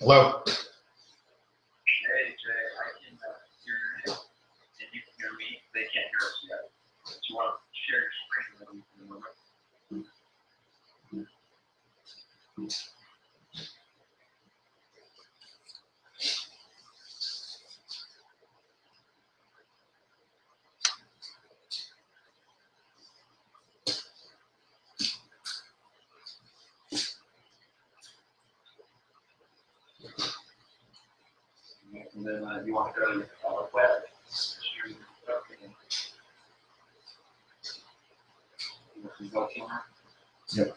Hello. Hey, Jay, I can uh, hear you, and you hear me. They can't hear us yet. Do you want to share your screen with them for a moment? And then uh, you want to go to our web. share your web again. You can go camera. Yep.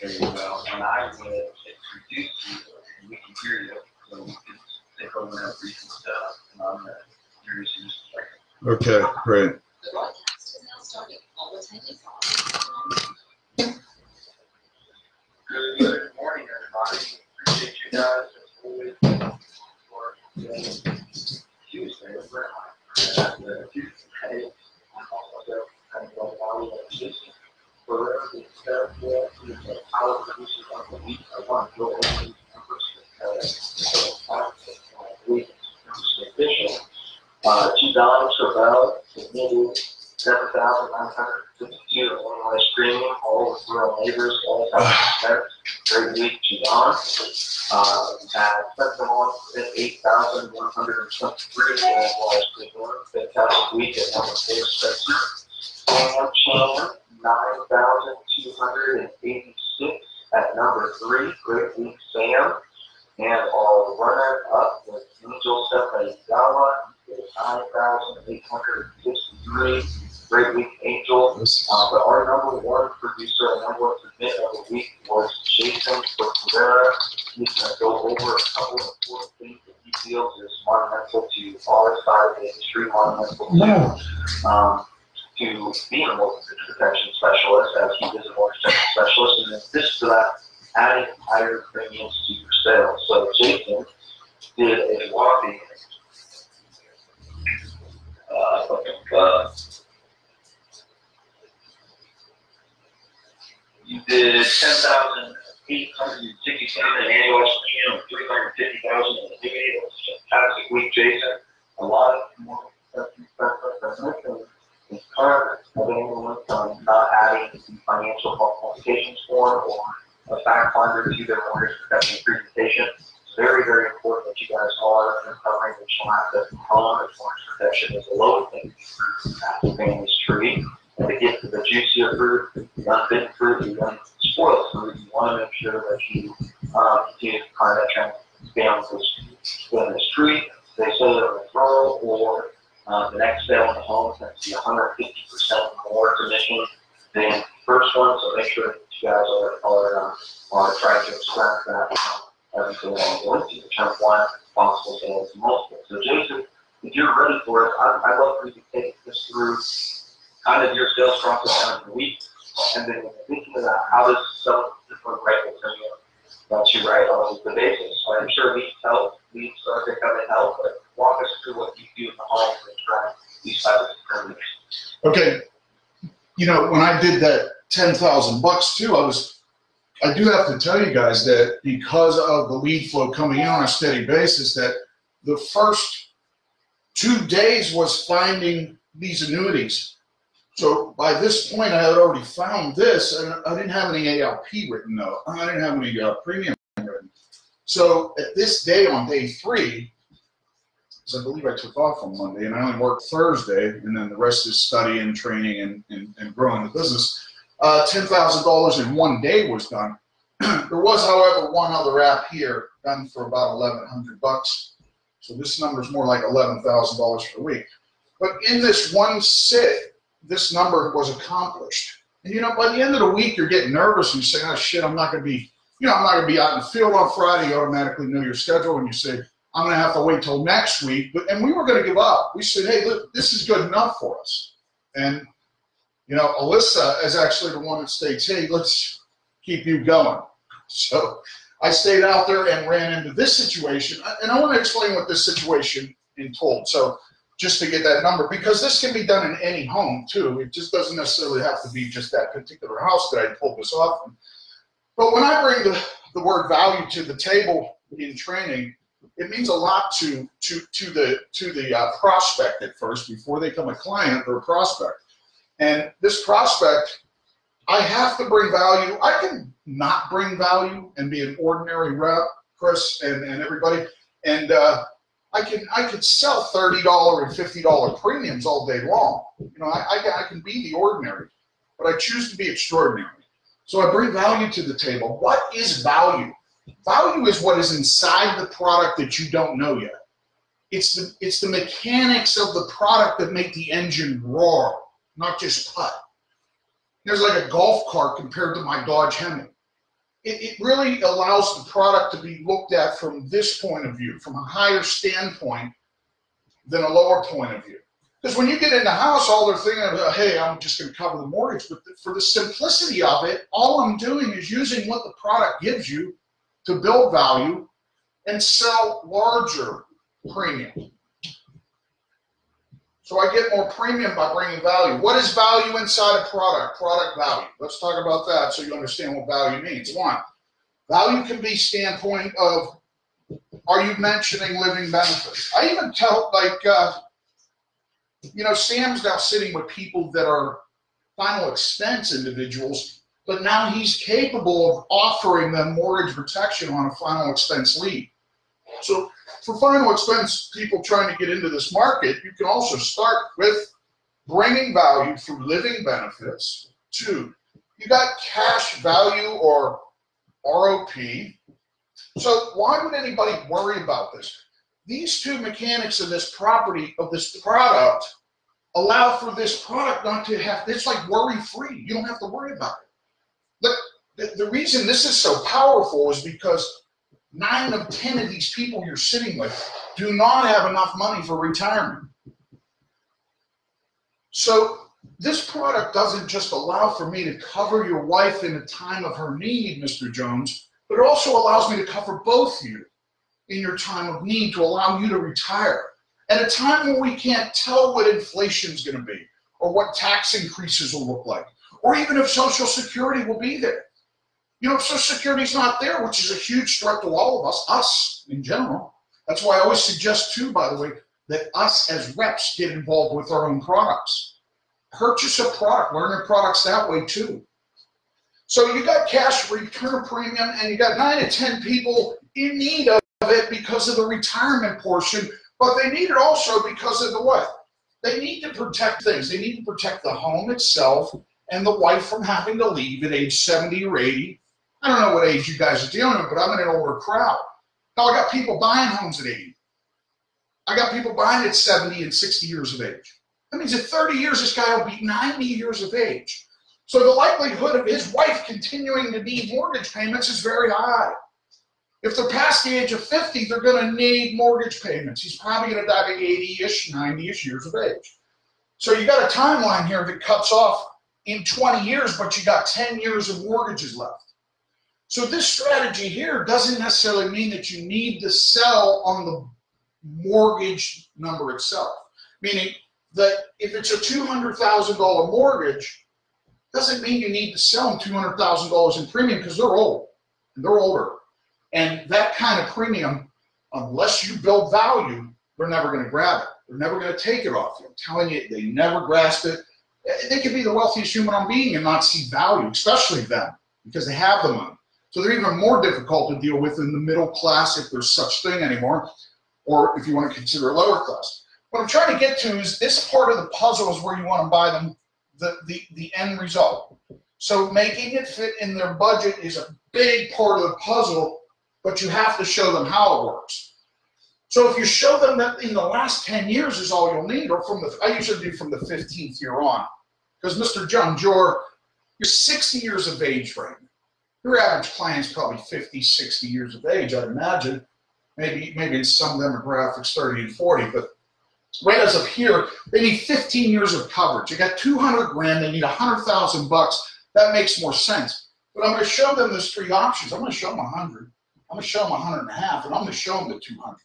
There you go. And I would introduce you, and we can hear you, so we can take over that recent stuff. And I'm gonna introduce you just a second. Okay, great. The broadcast is now starting. All attendees are. Good, good morning, everybody. Appreciate you guys as always for today, Tuesday, we're on. And, uh, Tuesday, I'm also kind of going out of the system. For everything that we have, the power producers of the week, I want to go over these numbers because uh, the week is official. Uh, two dollars for about submitted seven thousand nine hundred fifty-two Illinois streaming, all with Royal Neighbors, all time Great week, John. Uh, we had Sentinel at eight thousand one hundred and twenty-three Illinois streaming, fantastic week at number four Spencer. Sam Chan, nine thousand two hundred and eighty-six at number three, great week, Sam. And our runner-up was Angel Stephanie Gala, nine thousand eight hundred and sixty-three. Great week, Angel. This Uh, but our number one producer and number one submit of the week was Jason Rivera. He's gonna go over a couple of important things that he feels is monumental to our side of the industry, monumental to, um, to being a mortgage protection specialist, as he is a mortgage protection specialist, and then this to that, adding higher premiums to your sales. So Jason did a walking, uh, uh, You did ten thousand eight hundred and sixty-seven in annual fifty thousand in the new a fantastic week, Jason. A lot of more. It's current, having um, not adding financial qualifications form or a fact finder mortgage protection presentation. It's very, very important that you guys are covering the child home as mortgage protection is the lowest thing the family's tree. And to get to the juicier fruit, the unbitten fruit, the unspoiled fruit, you want to make sure that you um, continue to find that trend down this, down this tree. They say that referral or uh, the next sale in the home going to be 150% more commission than the first one. So make sure are, uh, are trying to extract that um, every single one. Once you determine one possible sale is multiple. So Jason, if you're ready for it, I'd, I'd love for you to take this through kind of your sales process down in a week, and then thinking about how does some different rifle premium that you write on the basis. So I'm sure leads help, leads start to come and help, but walk us through what you do in the home to track these types of premiums. Okay, you know, when I did that ten thousand bucks too, I was, I do have to tell you guys that because of the lead flow coming in on a steady basis, that the first two days was finding these annuities. So by this point, I had already found this, and I didn't have any ALP written though. I didn't have any uh, premium written. So at this day on day three, because I believe I took off on Monday and I only worked Thursday, and then the rest is studying, training, and, and, and growing the business. Uh, $10,000 in one day was done. there was, however, one other app here done for about 1100 bucks. So this number is more like $11,000 per week. But in this one sit, this number was accomplished. And you know, by the end of the week, you're getting nervous and you say, oh shit, I'm not going to be, you know, I'm not going to be out in the field on Friday. You automatically know your schedule and you say, I'm going to have to wait till next week. But and we were going to give up. We said, hey, look, this is good enough for us. And you know, Alyssa is actually the one that states, hey, let's keep you going. So I stayed out there and ran into this situation. And I want to explain what this situation entailed. So just to get that number because this can be done in any home too. It just doesn't necessarily have to be just that particular house that I pulled this off. From. But when I bring the, the word value to the table in training, it means a lot to to to the to the uh, prospect at first before they become a client or a prospect. And this prospect, I have to bring value. I can not bring value and be an ordinary rep, Chris and, and everybody. And uh, I can I could sell thirty dollar and fifty dollar premiums all day long. You know, I, I, I can be the ordinary, but I choose to be extraordinary. So I bring value to the table. What is value? Value is what is inside the product that you don't know yet. It's the it's the mechanics of the product that make the engine roar, not just putt. There's like a golf cart compared to my Dodge Hemi it, it really allows the product to be looked at from this point of view, from a higher standpoint than a lower point of view. Because when you get in the house, all they're thinking about, uh, hey, I'm just going to cover the mortgage. But for the simplicity of it, all I'm doing is using what the product gives you to build value and sell larger premium. So I get more premium by bringing value. What is value inside a product? Product value. Let's talk about that so you understand what value means. One, value can be standpoint of are you mentioning living benefits? I even tell like uh, you know Sam's now sitting with people that are final expense individuals, but now he's capable of offering them mortgage protection on a final expense lead. So for final expense people trying to get into this market, you can also start with bringing value through living benefits. Two, you got cash value or ROP. So why would anybody worry about this? These two mechanics of this property, of this product, allow for this product not to have, it's like worry free. You don't have to worry about it. But the, the reason this is so powerful is because nine of 10 of these people you're sitting with do not have enough money for retirement. So this product doesn't just allow for me to cover your wife in a time of her need, Mr. Jones, but it also allows me to cover both you in your time of need to allow you to retire at a time when we can't tell what inflation is going to be or what tax increases will look like or even if social security will be there you know, Social Security's not there, which is a huge threat to all of us, us in general. That's why I always suggest, too, by the way, that us as reps get involved with our own products. Purchase a product, learn your products that way, too. So you got cash return premium, and you got nine to 10 people in need of it because of the retirement portion, but they need it also because of the what? They need to protect things. They need to protect the home itself and the wife from having to leave at age 70 or 80 I don't know what age you guys are dealing with, but I'm in an older crowd. Now I got people buying homes at 80. I got people buying at 70 and 60 years of age. That means at 30 years, this guy will be 90 years of age. So the likelihood of his wife continuing to need mortgage payments is very high. If they're past the age of 50, they're going to need mortgage payments. He's probably going to die at 80-ish, 90-ish years of age. So you got a timeline here that cuts off in 20 years, but you got 10 years of mortgages left. So this strategy here doesn't necessarily mean that you need to sell on the mortgage number itself. Meaning that if it's a $200,000 mortgage, doesn't mean you need to sell them $200,000 in premium because they're old and they're older. And that kind of premium, unless you build value, they're never going to grab it. They're never going to take it off you. I'm telling you, they never grasp it. They could be the wealthiest human on being and not see value, especially them, because they have the money. So they're even more difficult to deal with in the middle class, if there's such thing anymore, or if you want to consider lower class. What I'm trying to get to is this part of the puzzle is where you want to buy them the, the, the end result. So making it fit in their budget is a big part of the puzzle, but you have to show them how it works. So if you show them that in the last 10 years is all you'll need, or from the, I usually do from the 15th year on, because Mr. Jones, you're, you're 60 years of age right now. Your average client's probably 50, 60 years of age, I'd imagine. Maybe, maybe in some demographics, 30 and 40. But right as of here, they need 15 years of coverage. They got 200 grand, they need 100,000 bucks. That makes more sense. But I'm going to show them those three options. I'm going to show them 100. I'm going to show them 100 and a half, and I'm going to show them the 200.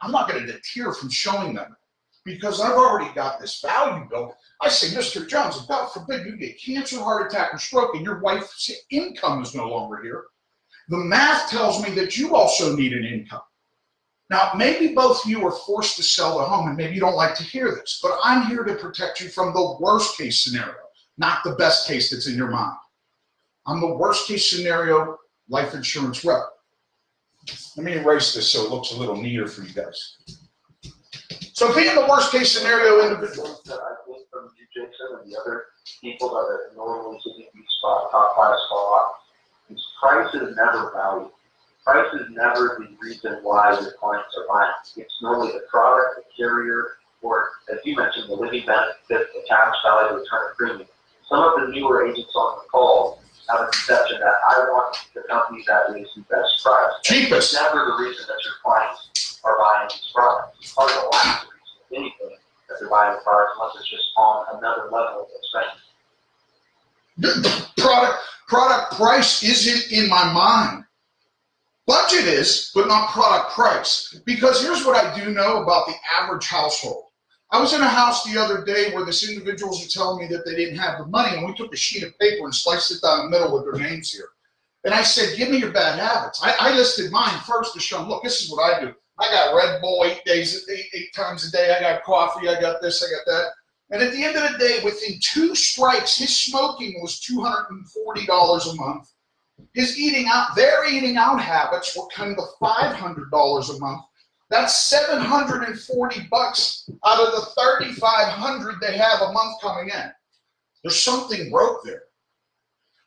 I'm not going to deter from showing them. Because I've already got this value built. I say, Mr. Jones, God forbid you get cancer, heart attack, or stroke, and your wife's income is no longer here, the math tells me that you also need an income. Now, maybe both of you are forced to sell the home, and maybe you don't like to hear this, but I'm here to protect you from the worst case scenario, not the best case that's in your mind. I'm the worst case scenario life insurance rep. Let me erase this so it looks a little neater for you guys. So being the worst case scenario individual. That I think from Jason, and the other people that are normally sitting these spot, top five spots, is price is never value. Price is never the reason why your clients are buying. It's normally the product, the carrier, or as you mentioned, the living benefit, the cash value, the return of premium. Some of the newer agents on the call have a conception that I want the company that is the best price. Cheapest. It's never the reason that your clients are buying products. It's probably the last reason, anything, that they're buying the product unless it's just on another level of. The, the product product price isn't in my mind. Budget is, but not product price. Because here's what I do know about the average household. I was in a house the other day where this individuals were telling me that they didn't have the money, and we took a sheet of paper and sliced it down the middle with their names here. And I said, "Give me your bad habits." I, I listed mine first to show them. Look, this is what I do. I got Red Bull eight days, eight, eight times a day. I got coffee. I got this. I got that. And at the end of the day, within two strikes, his smoking was two hundred and forty dollars a month. His eating out, their eating out habits were kind of five hundred dollars a month. That's 740 bucks out of the 3,500 they have a month coming in. There's something broke there.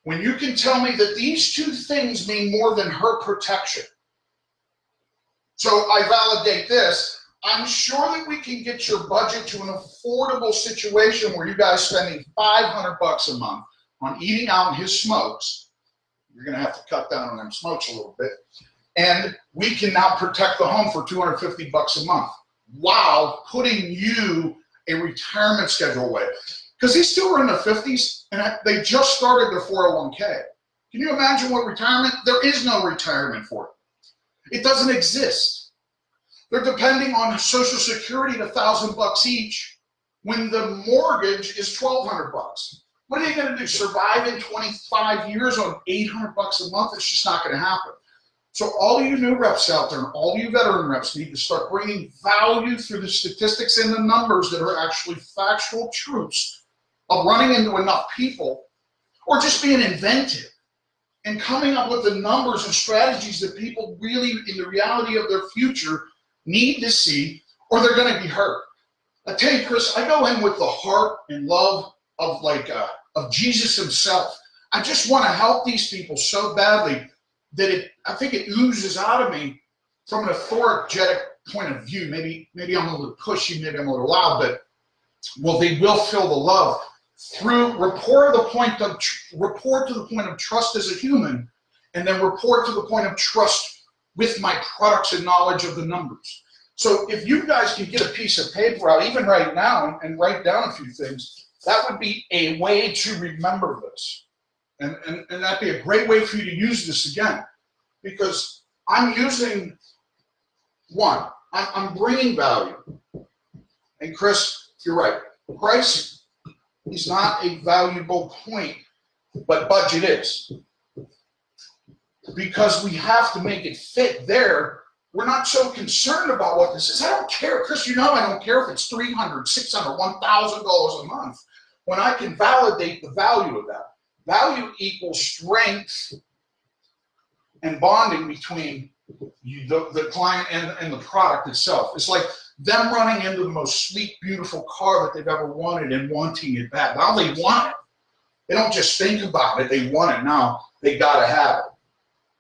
When you can tell me that these two things mean more than her protection. So I validate this. I'm sure that we can get your budget to an affordable situation where you guys spending 500 bucks a month on eating out his smokes. You're going to have to cut down on them smokes a little bit and we can now protect the home for 250 bucks a month while putting you a retirement schedule away. Because these two are in their 50s and they just started their 401k. Can you imagine what retirement? There is no retirement for it. It doesn't exist. They're depending on Social Security at a thousand bucks each when the mortgage is 1200 bucks. What are you going to do? Survive in 25 years on 800 bucks a month? It's just not going to happen. So all you new reps out there, and all you veteran reps need to start bringing value through the statistics and the numbers that are actually factual truths of running into enough people or just being inventive and coming up with the numbers and strategies that people really, in the reality of their future, need to see or they're going to be hurt. I tell you, Chris, I go in with the heart and love of like uh, of Jesus himself. I just want to help these people so badly that it I think it oozes out of me from an authoritative point of view. Maybe maybe I'm a little pushy, maybe I'm a little loud, but well, they will feel the love through report the point of report to the point of trust as a human, and then report to the point of trust with my products and knowledge of the numbers. So if you guys can get a piece of paper out, even right now, and, and write down a few things, that would be a way to remember this. And, and, and that'd be a great way for you to use this again. Because I'm using, one, I'm, I'm bringing value. And Chris, you're right. Price is not a valuable point, but budget is. Because we have to make it fit there we're not so concerned about what this is. I don't care, Chris. You know, I don't care if it's three hundred, six hundred, one thousand dollars a month. When I can validate the value of that, Value equals strength and bonding between the, the client and, and the product itself. It's like them running into the most sleek, beautiful car that they've ever wanted and wanting it back. Now they want it. They don't just think about it, they want it now. They got to have it.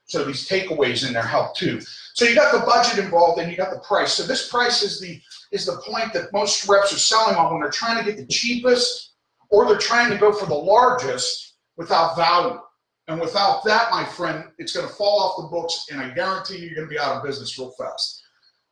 So these takeaways in there help too. So you got the budget involved and you got the price. So this price is the is the point that most reps are selling on when they're trying to get the cheapest or they're trying to go for the largest without value. And without that, my friend, it's going to fall off the books, and I guarantee you, you're going to be out of business real fast.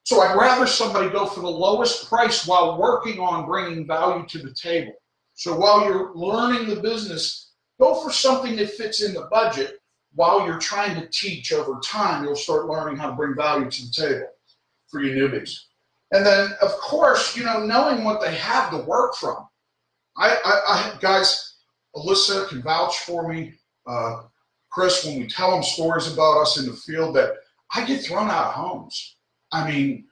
So I'd rather somebody go for the lowest price while working on bringing value to the table. So while you're learning the business, go for something that fits in the budget. While you're trying to teach over time, you'll start learning how to bring value to the table for your newbies. And then, of course, you know, knowing what they have to work from. I, I, I guys, Alyssa can vouch for me. Uh, Chris, when we tell them stories about us in the field, that I get thrown out of homes. I mean,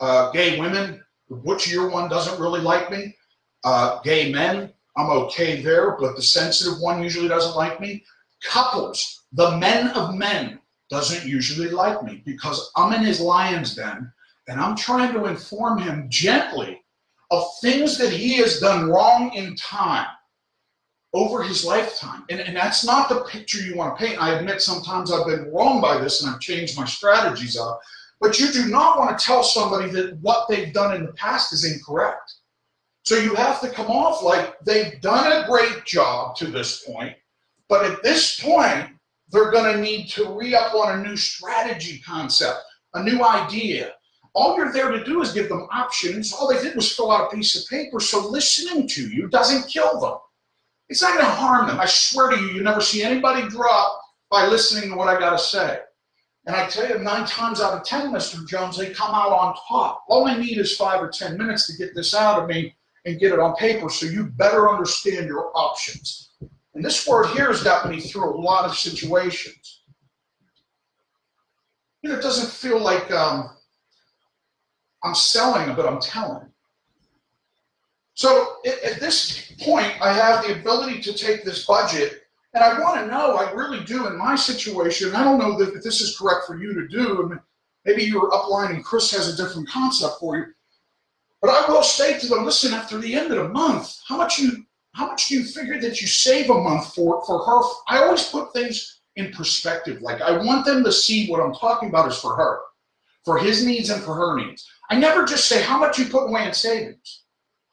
uh, gay women, the butchier one doesn't really like me. Uh, gay men, I'm okay there, but the sensitive one usually doesn't like me. Couples, the men of men, doesn't usually like me because I'm in his lion's den and I'm trying to inform him gently of things that he has done wrong in time over his lifetime. And, and that's not the picture you want to paint. I admit sometimes I've been wrong by this and I've changed my strategies up. But you do not want to tell somebody that what they've done in the past is incorrect. So you have to come off like they've done a great job to this point, but at this point, they're going to need to re up on a new strategy concept, a new idea. All you're there to do is give them options. All they did was fill out a piece of paper, so listening to you doesn't kill them. It's not going to harm them. I swear to you, you never see anybody drop by listening to what I got to say. And I tell you, nine times out of 10, Mr. Jones, they come out on top. All I need is five or 10 minutes to get this out of me and get it on paper so you better understand your options. And this word here has gotten me through a lot of situations. You know, it doesn't feel like um, I'm selling, but I'm telling. So at this point, I have the ability to take this budget, and I want to know, I really do in my situation. I don't know that this is correct for you to do, and maybe your upline and Chris has a different concept for you. But I will state to them, listen, after the end of the month, how much you how much do you figure that you save a month for for her? I always put things in perspective. Like I want them to see what I'm talking about is for her, for his needs and for her needs. I never just say how much you put away in savings.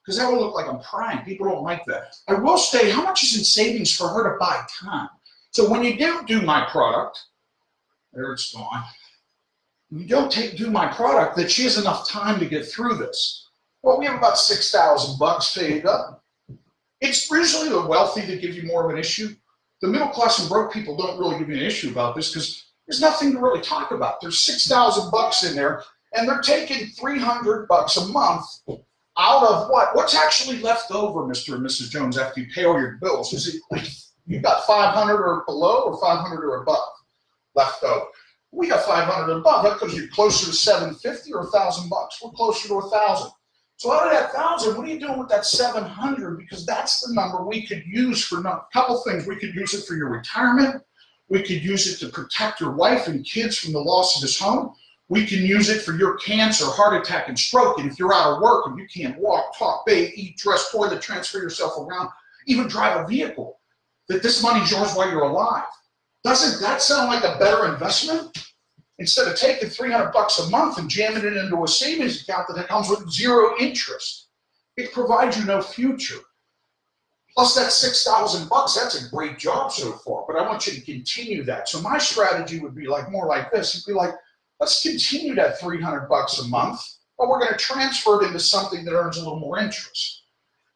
Because that will look like I'm prying. People don't like that. I will say how much is in savings for her to buy time. So when you don't do my product, there it's gone. You don't take do my product that she has enough time to get through this. Well, we have about 6,000 bucks saved up. It's usually the wealthy that give you more of an issue. The middle class and broke people don't really give you an issue about this because there's nothing to really talk about. There's 6,000 bucks in there and they're taking 300 bucks a month out of what? What's actually left over, Mr. and Mrs. Jones, after you pay all your bills? Is it like you got 500 or below or 500 or above left over? We got 500 above. That because you're closer to 750 or 1,000 bucks. We're closer to 1,000. So out of that thousand, what are you doing with that 700? Because that's the number we could use for a couple things. We could use it for your retirement. We could use it to protect your wife and kids from the loss of this home. We can use it for your cancer, heart attack, and stroke. And if you're out of work and you can't walk, talk, bathe, eat, dress, toilet, transfer yourself around, even drive a vehicle, that this money's yours while you're alive. Doesn't that sound like a better investment? instead of taking 300 bucks a month and jamming it into a savings account that comes with zero interest. It provides you no future. Plus that 6,000 bucks, that's a great job so far, but I want you to continue that. So my strategy would be like more like this. It'd be like, let's continue that 300 bucks a month, but we're going to transfer it into something that earns a little more interest.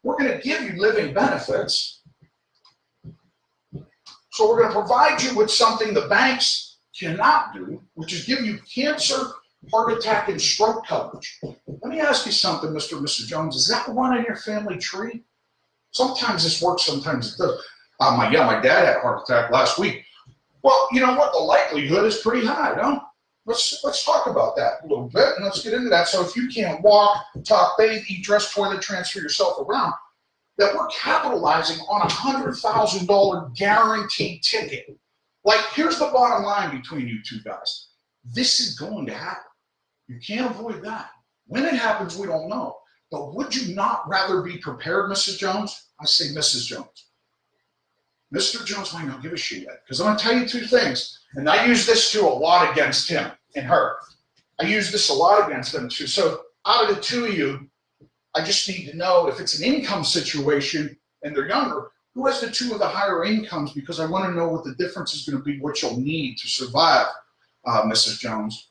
We're going to give you living benefits. So we're going to provide you with something the banks cannot do, which is give you cancer, heart attack, and stroke coverage. Let me ask you something, Mr. and Mr. Jones. Is that one in your family tree? Sometimes this works, sometimes it does. Uh, my, yeah, my dad had a heart attack last week. Well, you know what? The likelihood is pretty high, don't? Let's let's talk about that a little bit and let's get into that. So if you can't walk, talk, bathe, eat, dress, toilet, transfer yourself around, that we're capitalizing on a hundred thousand dollar guaranteed ticket like, here's the bottom line between you two guys this is going to happen. You can't avoid that. When it happens, we don't know. But would you not rather be prepared, Mrs. Jones? I say Mrs. Jones. Mr. Jones might not give a shit yet. Because I'm going to tell you two things. And I use this too a lot against him and her. I use this a lot against them too. So out of the two of you, I just need to know if it's an income situation and they're younger, who has the two of the higher incomes because I want to know what the difference is going to be, what you'll need to survive, uh, Mrs. Jones.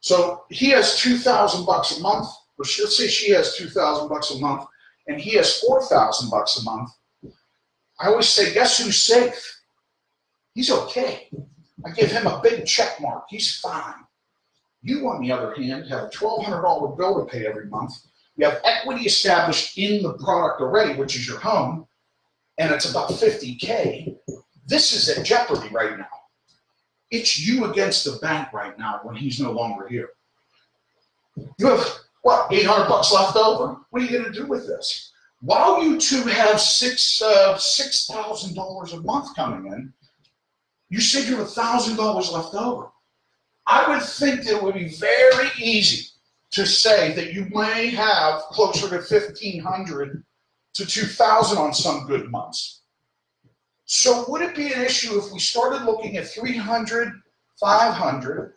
So he has 2000 bucks a month, or let's say she has 2000 bucks a month, and he has 4000 bucks a month. I always say, guess who's safe? He's okay. I give him a big check mark. He's fine. You, on the other hand, have a twelve hundred dollar bill to pay every month. You have equity established in the product already, which is your home, and it's about fifty K. This is at jeopardy right now. It's you against the bank right now when he's no longer here. You have what, eight hundred bucks left over? What are you gonna do with this? While you two have six uh, six thousand dollars a month coming in, you said you have a thousand dollars left over. I would think that it would be very easy to say that you may have closer to fifteen hundred to two thousand on some good months. So would it be an issue if we started looking at 300, 500,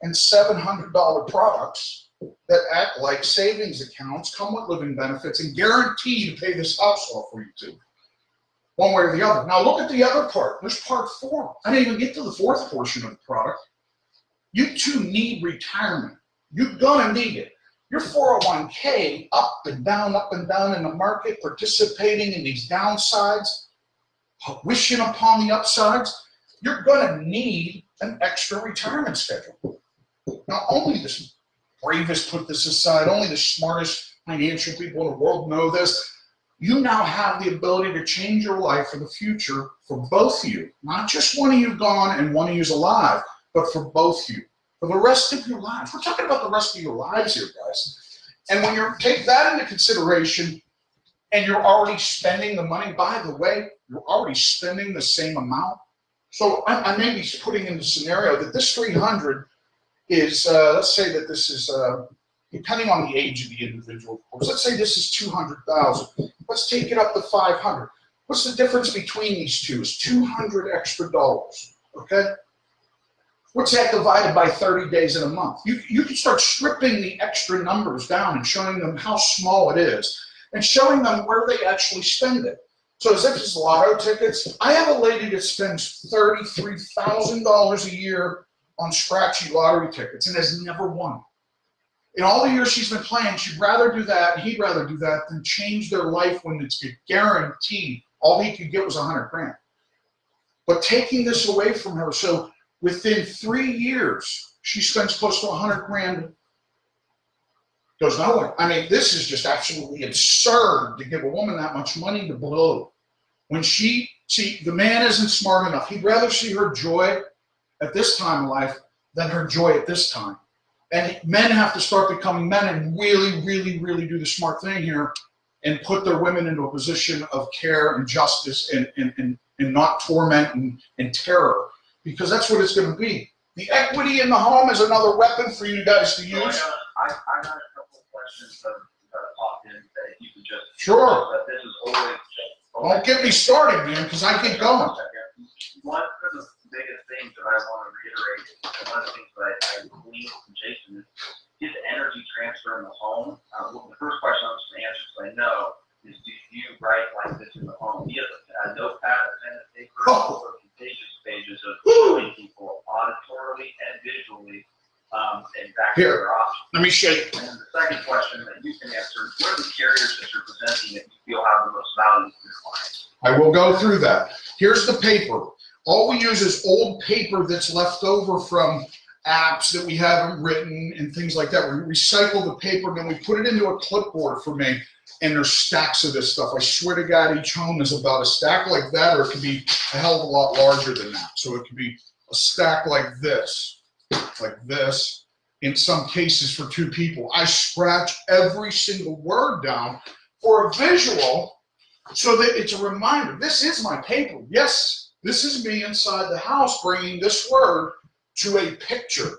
and 700 dollar products that act like savings accounts, come with living benefits, and guarantee to pay this house off for you too, one way or the other. Now look at the other part. There's part four. I didn't even get to the fourth portion of the product. You two need retirement. You're gonna need it. Your 401k up and down, up and down in the market, participating in these downsides, wishing upon the upsides, you're gonna need an extra retirement schedule. Not only the bravest put this aside, only the smartest financial people in the world know this. You now have the ability to change your life for the future for both of you. Not just one of you gone and one of you's alive, but for both you. For the rest of your lives. We're talking about the rest of your lives here, guys. And when you take that into consideration and you're already spending the money, by the way, you're already spending the same amount. So I, I may be putting in the scenario that this 300 is, uh, let's say that this is, uh, depending on the age of the individual, of course, let's say this is 200,000. Let's take it up to 500. What's the difference between these two? Is 200 extra dollars, okay? What's that divided by 30 days in a month? You, you can start stripping the extra numbers down and showing them how small it is and showing them where they actually spend it. So as if it's lotto tickets, I have a lady that spends $33,000 a year on scratchy lottery tickets and has never won. In all the years she's been playing, she'd rather do that, he'd rather do that than change their life when it's guaranteed all he could get was a hundred grand. But taking this away from her, so within three years, she spends close to a hundred grand. Goes nowhere. I mean, this is just absolutely absurd to give a woman that much money to blow. When she see the man isn't smart enough. He'd rather see her joy at this time in life than her joy at this time. And men have to start becoming men and really, really, really do the smart thing here and put their women into a position of care and justice and, and, and, and not torment and, and terror because that's what it's going to be. The equity in the home is another weapon for you guys to So I use. got, I, I got a couple of questions that, that popped in that you could just. Sure. That this is always. Don't get me started, man, because I keep going. One biggest things that I want to reiterate, and one of the things that I, I gleaned from Jason is, is energy transfer in the home. Uh, well, the first question I'm just gonna answer, because I know, is do you write like this in the home? He has a, a notepad, a pen and paper, Oh. over contagious pages of showing people auditorily and visually, um, exactly Here. their options. Let me show you. And the second question that you can answer, is what are the carriers that you're presenting that you feel have the most value to your clients? I will go through that. Here's the paper. All we use is old paper that's left over from apps that we haven't written and things like that. We recycle the paper, and then we put it into a clipboard for me, and there's stacks of this stuff. I swear to God, each home is about a stack like that, or it could be a hell of a lot larger than that. So it could be a stack like this, like this. In some cases, for two people, I scratch every single word down for a visual so that it's a reminder this is my paper yes this is me inside the house bringing this word to a picture.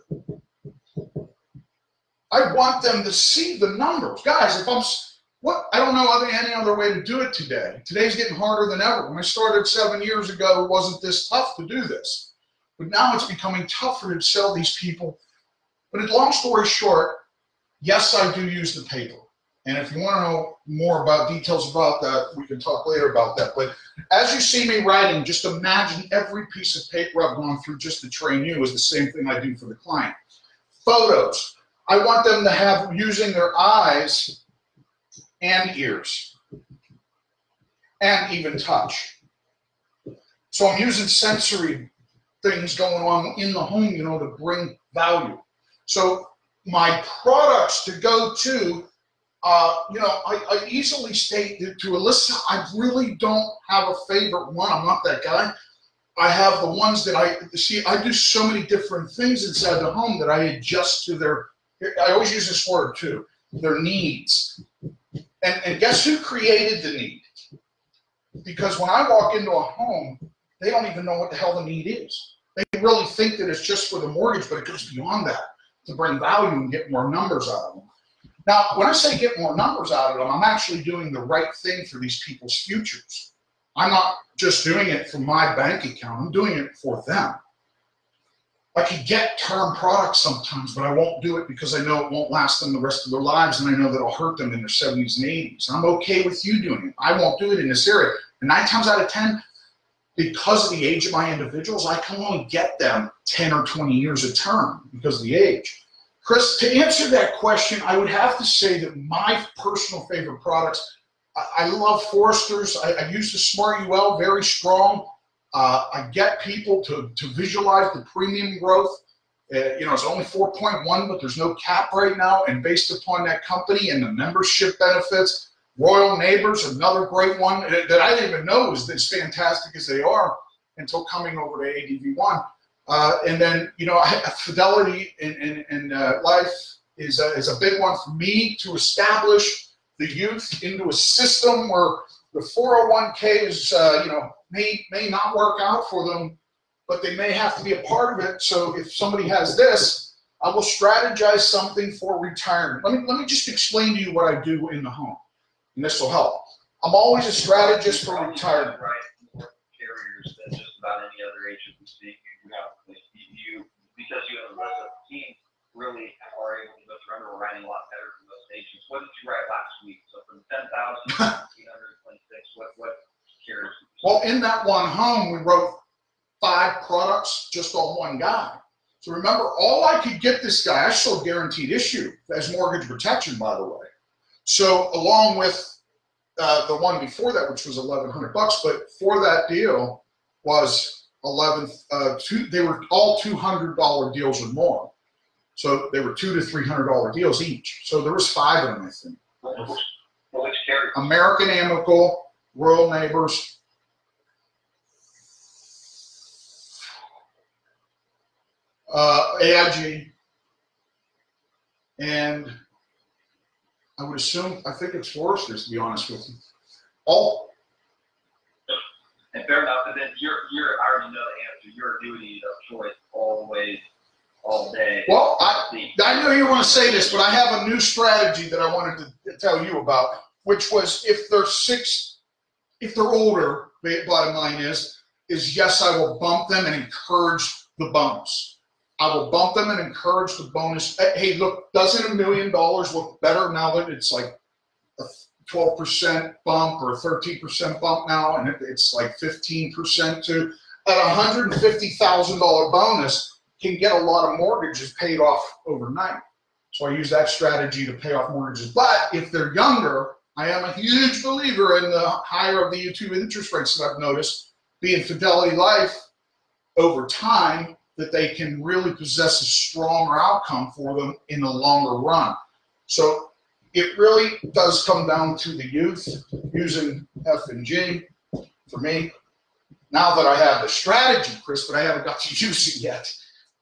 I want them to see the numbers. Guys if i'm what i don't know any other way to do it today. Today's getting harder than ever. When i started seven years ago it wasn't this tough to do this. But now it's becoming tougher to sell these people. But long story short yes i do use the paper and if you want to know more about details about that, we can talk later about that. But as you see me writing, just imagine every piece of paper I've gone through just to train you is the same thing I do for the client. Photos. I want them to have using their eyes and ears and even touch. So I'm using sensory things going on in the home, you know, to bring value. So my products to go to, uh, you know, I, I easily state that to Alyssa, I really don't have a favorite one. I'm not that guy. I have the ones that I see. I do so many different things inside the home that I adjust to their. I always use this word too. Their needs. And, and guess who created the need? Because when I walk into a home, they don't even know what the hell the need is. They really think that it's just for the mortgage, but it goes beyond that to bring value and get more numbers out of them. Now, when I say get more numbers out of them, I'm actually doing the right thing for these people's futures. I'm not just doing it for my bank account, I'm doing it for them. I could get term products sometimes, but I won't do it because I know it won't last them the rest of their lives and I know that it'll hurt them in their 70s and 80s. I'm okay with you doing it. I won't do it in this area. And nine times out of 10, because of the age of my individuals, I can only get them 10 or 20 years a term because of the age. Chris, to answer that question, I would have to say that my personal favorite products, I, I love Foresters. I, I, use the Smart UL, very strong. Uh, I get people to, to visualize the premium growth. Uh, you know, it's only 4.1, but there's no cap right now. And based upon that company and the membership benefits, Royal Neighbors, another great one that I didn't even know was as fantastic as they are until coming over to ADV1. Uh, and then, you know, Fidelity in, in, in uh, life is a, is a big one for me to establish the youth into a system where the 401k is, uh, you know, may, may not work out for them, but they may have to be a part of it. So if somebody has this, I will strategize something for retirement. Let me, let me just explain to you what I do in the home and this will help. I'm always a strategist for retirement. Right, more carriers than just about any other agent we speak. You have, you, because you have a list team, really are able to go through underwriting a lot better than most agents. What did you write last week? So from ten thousand eight hundred twenty-six, what, what carriers? Well, in that one home, we wrote five products just on one guy. So remember, all I could get this guy, I sold guaranteed issue as mortgage protection, by the way. So along with uh, the one before that, which was eleven hundred bucks, but for that deal was eleven. Uh, two, they were all two hundred dollar deals or more. So they were two to three hundred dollar deals each. So there was five of them, I think. American Amicable, Royal Neighbors, uh, AIG, and I would assume, I think it's Foresters, to be honest with you. All, And fair enough, but then you're, you're, I already know the answer, your duty of choice always, all the way all day. well, I, I know you want to say this, but I have a new strategy that I wanted to tell you about, which was if they're six, if they're older, the bottom line is, is yes, I will bump them and encourage the bonus. I will bump them and encourage the bonus. Hey, look, doesn't a million dollars look better now that it's like 12% bump or 13% bump now, and it's like 15% too? At a $150,000 bonus, can get a lot of mortgages paid off overnight. So I use that strategy to pay off mortgages. But if they're younger, I am a huge believer in the higher of the two interest rates that I've noticed, being Fidelity Life over time that they can really possess a stronger outcome for them in the longer run. So it really does come down to the youth using F and G for me. Now that I have the strategy, Chris, but I haven't got to use it yet.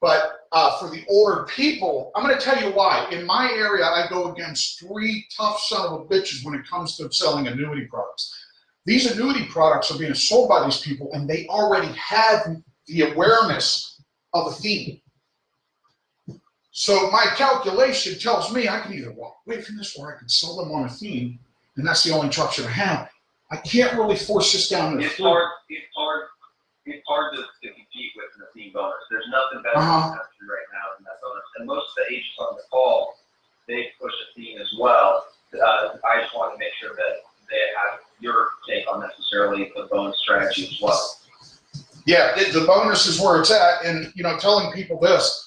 But uh, for the older people, I'm going to tell you why. In my area, I go against three tough son of a bitches when it comes to selling annuity products. These annuity products are being sold by these people, and they already have the awareness of Athene. So my calculation tells me I can either walk away from this or I can sell them on Athene, and that's the only option I have. I can't really force this down It's hard, it's hard, it's hard to, to compete with the theme bonus. There's nothing better uh-huh. in the country right now than that bonus. And most of the agents on the call, they push Athene as well. Uh, I just want to make sure that they have your take on necessarily the bonus strategy as well yeah, it, the bonus is where it's at. And, you know, telling people this,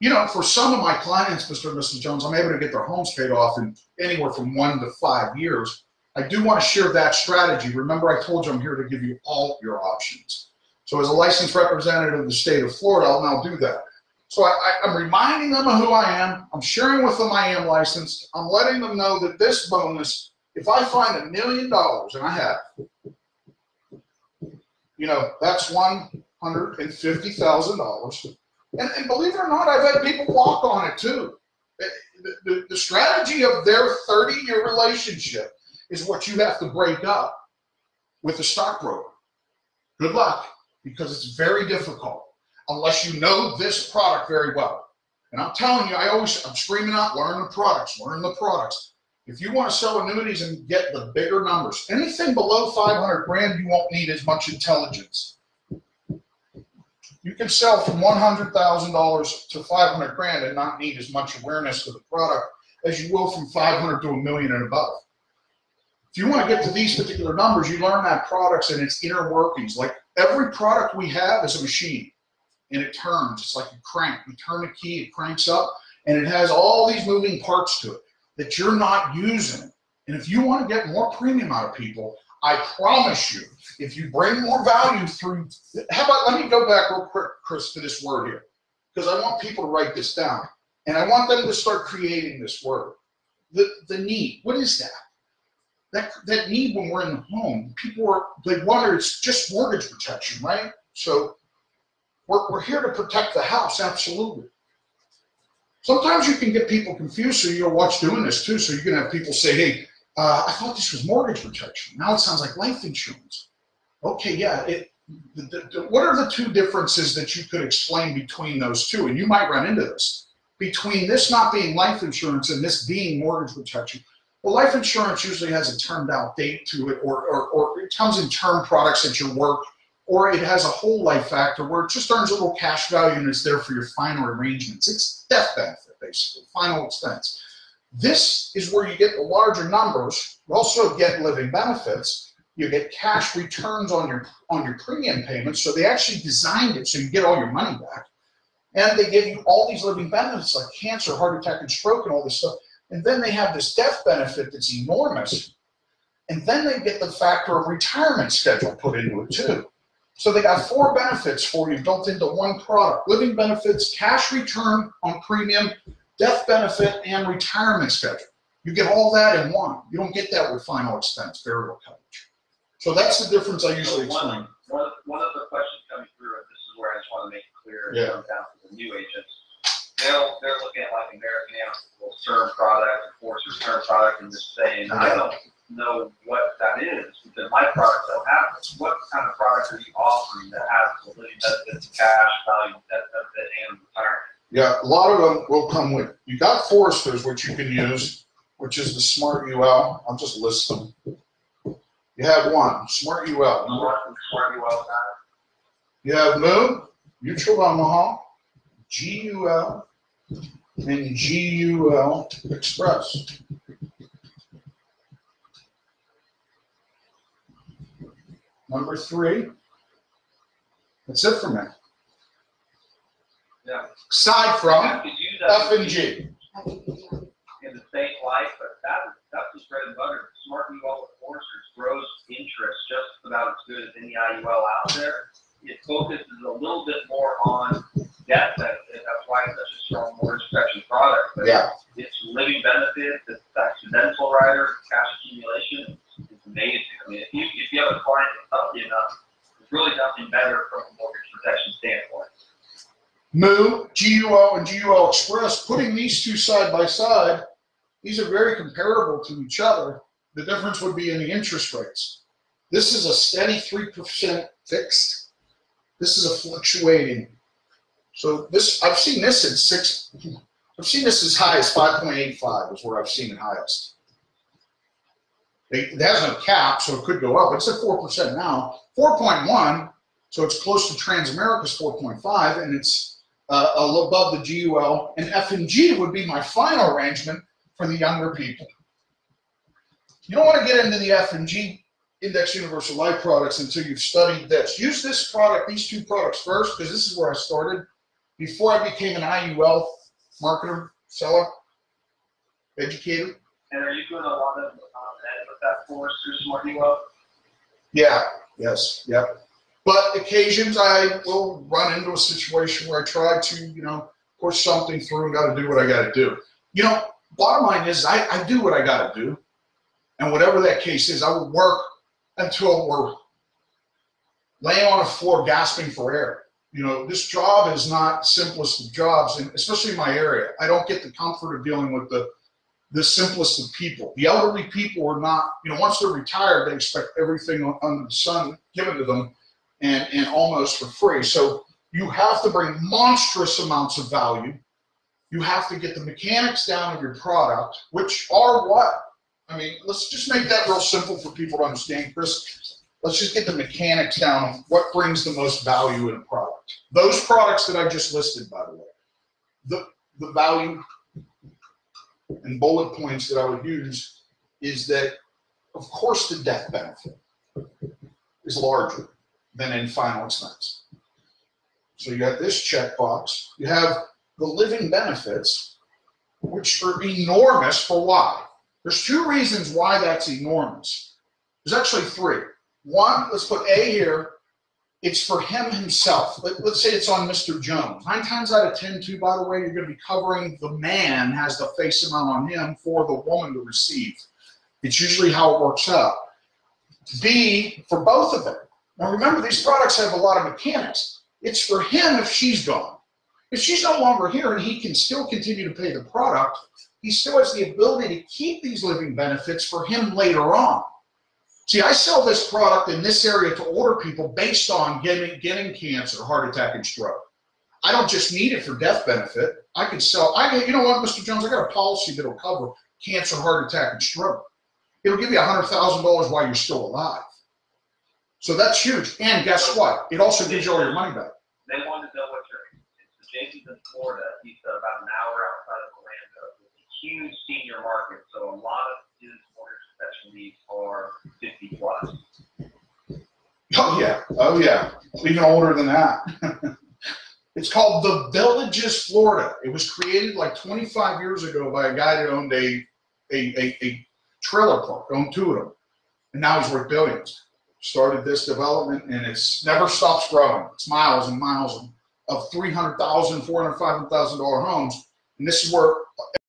you know, for some of my clients, Mr. and Mrs. Jones, I'm able to get their homes paid off in anywhere from one to five years. I do want to share that strategy. Remember, I told you I'm here to give you all your options. So, as a licensed representative of the state of Florida, I'll now do that. So I, I'm reminding them of who I am. I'm sharing with them I am licensed. I'm letting them know that this bonus, if I find a million dollars, and I have, you know, that's one hundred and and believe it or not, I've had people walk on it too. The, the, the strategy of their 30 year relationship is what you have to break up with a stockbroker. Good luck, because it's very difficult unless you know this product very well. And I'm telling you, I always, I'm screaming out, learn the products, learn the products. If you want to sell annuities and get the bigger numbers, anything below 500 grand, you won't need as much intelligence. You can sell from $100,000 to 500 grand and not need as much awareness to the product as you will from 500 to a million and above. If you want to get to these particular numbers, you learn that products and its inner workings. Like every product we have is a machine and it turns. It's like a crank. You turn a key, it cranks up, and it has all these moving parts to it that you're not using. And if you want to get more premium out of people, I promise you, if you bring more value through, how about let me go back real quick, Chris, to this word here, because I want people to write this down, and I want them to start creating this word. The the need. What is that? That that need when we're in the home. People are they wonder it's just mortgage protection, right? So we're, we're here to protect the house, absolutely. Sometimes you can get people confused, so you'll watch doing this too. So you can have people say, "Hey, uh, I thought this was mortgage protection. Now it sounds like life insurance." Okay, yeah. It, the, the, what are the two differences that you could explain between those two? And you might run into this between this not being life insurance and this being mortgage protection. Well, life insurance usually has a termed out date to it, or, or, or it comes in term products at your work or it has a whole life factor where it just earns a little cash value and it's there for your final arrangements. It's death benefit, basically, final expense. This is where you get the larger numbers. You also get living benefits. You get cash returns on your on your premium payments. So they actually designed it so you get all your money back. And they give you all these living benefits like cancer, heart attack, and stroke, and all this stuff. And then they have this death benefit that's enormous. And then they get the factor of retirement schedule put into it too. So they got four benefits for you built into one product. Living benefits, cash return on premium, death benefit, and retirement schedule. You get all that in one. You don't get that with final expense, variable coverage. So that's the difference I usually So explain. One, one, one of the questions coming through, and this is where I just want to make it clear, Yeah. down to the new agents. They'll, they're looking at like American Amicable term product, Foresters' term product, and just saying, I don't know what that is, because my products don't have this. What kind of product are you offering that has the living benefits, cash, value, death benefit, and retirement? Yeah, a lot of them will come with. You got Foresters, which you can use, which is the Smart UL. I'll just list them. You have one, Smart UL. What, where you all at? You have Moon, Mutual Omaha, GUL, and GUL Express. Number three. That's it for me. Yeah. Aside from F and G. in the same life, but that, that's just bread and butter. Smart UL with Foresters grows interest just about as good as any IUL out there. It focuses a little bit more on death benefit. That's why it's such a strong mortgage protection product. But Yeah. It's living benefits, it's accidental rider, cash accumulation. It's amazing. I mean, if you, if you have a client that's healthy enough, there's really nothing better from a mortgage protection standpoint. Moo, GUL, and GUL Express, putting these two side by side, these are very comparable to each other. The difference would be in the interest rates. This is a steady 3% fixed. This is a fluctuating. So this, I've seen this at six, I've seen this as high as 5.85 is where I've seen it highest. It it has no cap, so it could go up. It's at 4% now. 4.1, so it's close to Transamerica's 4.5, and it's uh, above the GUL, and F and G would be my final arrangement for the younger people. You don't want to get into the F and G index universal life products until you've studied this. Use this product, these two products first, because this is where I started. Before I became an IUL marketer, seller, educator. And are you doing a lot of, um, ed with that Foresters Smart UL? Yeah, yes, yep. But occasions I will run into a situation where I try to, you know, push something through and got to do what I got to do. You know, bottom line is I, I do what I got to do. And whatever that case is, I will work until we're laying on a floor gasping for air. You know, this job is not simplest of jobs, and especially in my area. I don't get the comfort of dealing with the the simplest of people. The elderly people are not, you know, once they're retired, they expect everything under the sun given to them and, and almost for free. So you have to bring monstrous amounts of value. You have to get the mechanics down of your product, which are what? I mean, let's just make that real simple for people to understand, Chris. Let's just get the mechanics down of what brings the most value in a product. Those products that I just listed, by the way, the, the value and bullet points that I would use is that, of course, the death benefit is larger than in final expense. So you have this checkbox. You have the living benefits, which are enormous for why? There's two reasons why that's enormous. There's actually three. One, let's put A here. It's for him himself. Let, us say it's on Mr. Jones. Nine times out of ten, too, by the way, you're going to be covering the man has the face amount on him for the woman to receive. It's usually how it works out. B, for both of them. Now remember, these products have a lot of mechanics. It's for him if she's gone. If she's no longer here and he can still continue to pay the product, he still has the ability to keep these living benefits for him later on. See, I sell this product in this area to older people based on getting, getting cancer, heart attack, and stroke. I don't just need it for death benefit. I can sell, I you know what, Mr. Jones, I got a policy that'll cover cancer, heart attack, and stroke. It'll give you $100,000 while you're still alive. So that's huge. And guess what? It also gives you all your money back. They wanted to know what your, it's Jason's in Florida. He's about an hour outside of Orlando. It's a huge senior market, so a lot of his mortgage protection are 50 plus. Oh yeah, oh yeah, even older than that. it's called the Villages, Florida. It was created like 25 years ago by a guy that owned a a, a, a trailer park, owned two of them, and now he's worth billions started this development and it's never stops growing. It's miles and miles of $300,000, $400,000, $500,000 homes. And this is where